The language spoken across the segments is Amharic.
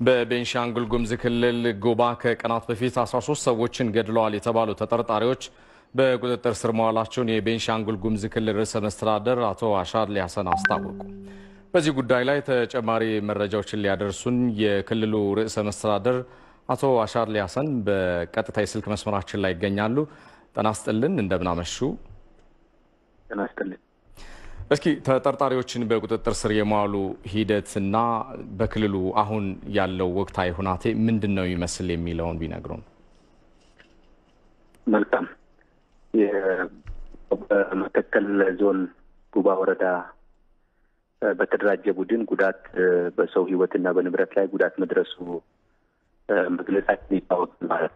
በቤንሻንጉል ጉሙዝ ክልል ጉባ ከቀናት በፊት 13 ሰዎችን ገድለዋል የተባሉ ተጠርጣሪዎች በቁጥጥር ስር መዋላቸውን የቤንሻንጉል ጉሙዝ ክልል ርዕሰ መስተዳደር አቶ አሻድሊ ሀሰን አስታወቁ። በዚህ ጉዳይ ላይ ተጨማሪ መረጃዎችን ሊያደርሱን የክልሉ ርዕሰ መስተዳደር አቶ አሻድሊ ሀሰን በቀጥታ የስልክ መስመራችን ላይ ይገኛሉ። ጤና ይስጥልን፣ እንደምናመሹ። ጤና ይስጥልን። እስኪ ተጠርጣሪዎችን በቁጥጥር ስር የመዋሉ ሂደትና በክልሉ አሁን ያለው ወቅታዊ ሁናቴ ምንድን ነው ይመስል የሚለውን ቢነግሩን። መልካም። በመተከል ዞን ጉባ ወረዳ በተደራጀ ቡድን ጉዳት በሰው ሕይወትና በንብረት ላይ ጉዳት መድረሱ መግለጻችን ይታወቅ ማለት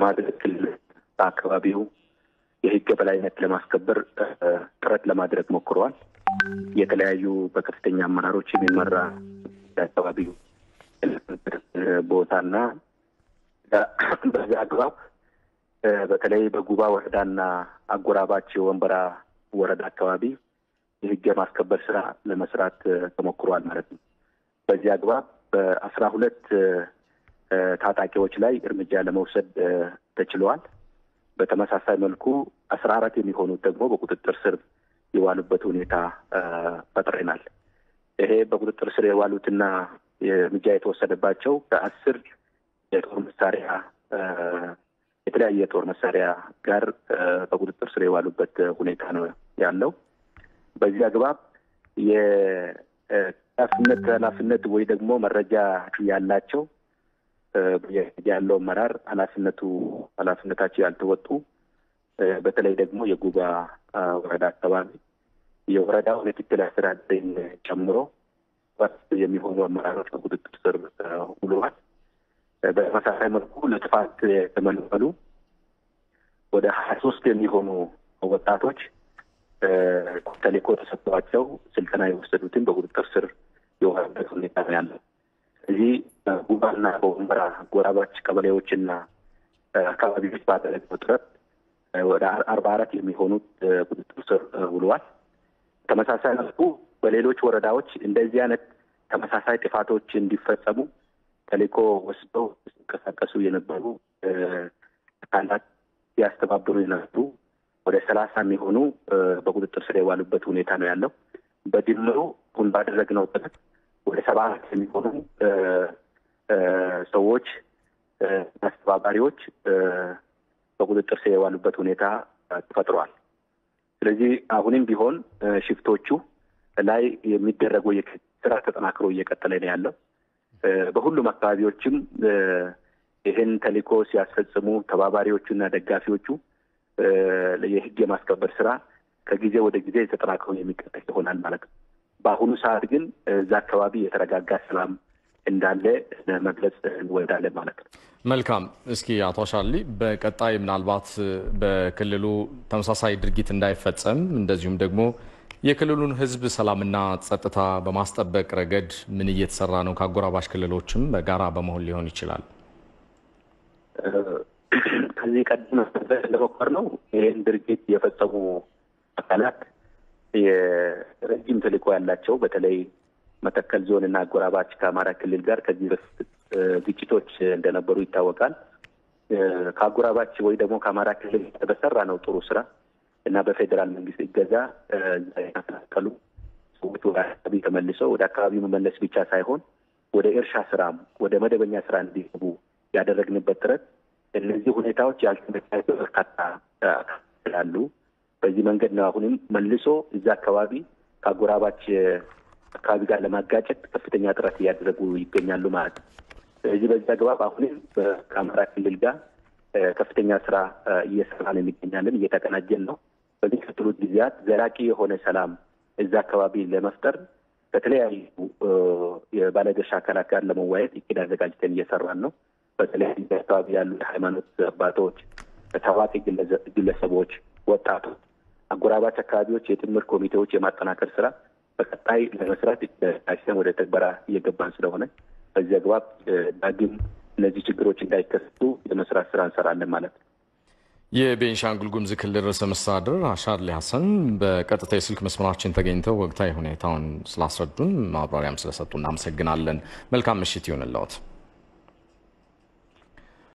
ማድረግ ክልል በአካባቢው የህግ የበላይነት ለማስከበር ጥረት ለማድረግ ሞክረዋል። የተለያዩ በከፍተኛ አመራሮች የሚመራ የአካባቢው ቦታና በዛ አግባብ በተለይ በጉባ ወረዳና አጎራባች ወንበራ ወረዳ አካባቢ የህግ የማስከበር ስራ ለመስራት ተሞክሯል ማለት ነው። በዚህ አግባብ በአስራ ሁለት ታጣቂዎች ላይ እርምጃ ለመውሰድ ተችለዋል። በተመሳሳይ መልኩ አስራ አራት የሚሆኑት ደግሞ በቁጥጥር ስር የዋሉበት ሁኔታ ፈጥረናል። ይሄ በቁጥጥር ስር የዋሉትና እርምጃ የተወሰደባቸው ከአስር የጦር መሳሪያ የተለያየ የጦር መሳሪያ ጋር በቁጥጥር ስር የዋሉበት ሁኔታ ነው ያለው። በዚህ አግባብ የኃላፊነት ኃላፊነት ወይ ደግሞ መረጃ ያላቸው ያለው አመራር ኃላፊነቱ ኃላፊነታቸው ያልተወጡ በተለይ ደግሞ የጉባ ወረዳ አካባቢ የወረዳው ምክትል አስተዳደርን ጨምሮ የሚሆኑ አመራሮች በቁጥጥር ስር ውለዋል። በተመሳሳይ መልኩ ለጥፋት የተመለመሉ ወደ ሀያ ሶስት የሚሆኑ ወጣቶች ተልዕኮ ተሰጥቷቸው ስልጠና የወሰዱትን በቁጥጥር ስር የዋሉበት ሁኔታ ነው ያለው። እዚህ በጉባና በወንበራ ጎራባች ቀበሌዎችና አካባቢዎች ባደረገው ጥረት ወደ አርባ አራት የሚሆኑት ቁጥጥር ስር ውለዋል። ተመሳሳይ መልኩ በሌሎች ወረዳዎች እንደዚህ አይነት ተመሳሳይ ጥፋቶች እንዲፈጸሙ ተልዕኮ ወስደው ሲንቀሳቀሱ የነበሩ አካላት ሲያስተባብሩ የነበሩ ወደ ሰላሳ የሚሆኑ በቁጥጥር ስር የዋሉበት ሁኔታ ነው ያለው። በድምሩ አሁን ባደረግነው ጥረት ወደ ሰባ የሚሆኑ ሰዎች አስተባባሪዎች በቁጥጥር ስር የዋሉበት ሁኔታ ተፈጥሯል። ስለዚህ አሁንም ቢሆን ሽፍቶቹ ላይ የሚደረገው ስራ ተጠናክሮ እየቀጠለ ነው ያለው። በሁሉም አካባቢዎችም ይህን ተልዕኮ ሲያስፈጽሙ ተባባሪዎቹና ደጋፊዎቹ የህግ የማስከበር ስራ ከጊዜ ወደ ጊዜ ተጠናክሮ የሚቀጥል ይሆናል ማለት ነው። በአሁኑ ሰዓት ግን እዛ አካባቢ የተረጋጋ ሰላም እንዳለ መግለጽ እንወዳለን ማለት ነው። መልካም። እስኪ አቶ አሻድሊ በቀጣይ ምናልባት በክልሉ ተመሳሳይ ድርጊት እንዳይፈጸም እንደዚሁም ደግሞ የክልሉን ህዝብ ሰላምና ጸጥታ በማስጠበቅ ረገድ ምን እየተሰራ ነው? ከአጎራባሽ ክልሎችም በጋራ በመሆን ሊሆን ይችላል። ከዚህ ቀደም እንደሞከርነው ይህን ድርጊት የፈጸሙ አካላት የረጅም ተልዕኮ ያላቸው በተለይ መተከል ዞን እና አጎራባች ከአማራ ክልል ጋር ከዚህ በፊት ግጭቶች እንደነበሩ ይታወቃል። ከአጎራባች ወይ ደግሞ ከአማራ ክልል በሰራ ነው ጥሩ ስራ እና በፌዴራል መንግስት እገዛ የተፈናቀሉ ሰዎች ወደ አካባቢ ተመልሰው ወደ አካባቢ መመለስ ብቻ ሳይሆን ወደ እርሻ ስራም ወደ መደበኛ ስራ እንዲገቡ ያደረግንበት ጥረት እነዚህ ሁኔታዎች ያልተመቻቸው በርካታ አሉ። በዚህ መንገድ ነው አሁንም መልሶ እዛ አካባቢ ከአጎራባች አካባቢ ጋር ለማጋጨት ከፍተኛ ጥረት እያደረጉ ይገኛሉ ማለት ነው። ስለዚህ በዚህ አግባብ አሁንም ከአማራ ክልል ጋር ከፍተኛ ስራ እየሰራን እንገኛለን፣ እየተቀናጀን ነው። በሚቀጥሉት ጊዜያት ዘላቂ የሆነ ሰላም እዛ አካባቢ ለመፍጠር ከተለያዩ የባለድርሻ አካላት ጋር ለመዋየት እቅድ አዘጋጅተን እየሰራን ነው። በተለያዩ አካባቢ ያሉ የሃይማኖት አባቶች፣ ታዋቂ ግለሰቦች፣ ወጣቶች፣ አጎራባች አካባቢዎች የጥምር ኮሚቴዎች የማጠናከር ስራ በቀጣይ ለመስራት ችን ወደ ተግበራ እየገባን ስለሆነ በዚህ አግባብ ዳግም እነዚህ ችግሮች እንዳይከሰቱ የመስራት ስራ እንሰራለን ማለት ነው። የቤንሻንጉል ጉሙዝ ክልል ርዕሰ መስተዳድር አሻድሊ ሀሰን በቀጥታ የስልክ መስመራችን ተገኝተው ወቅታዊ ሁኔታውን ስላስረዱን ማብራሪያም ስለሰጡ እናመሰግናለን። መልካም ምሽት ይሁንልዎት።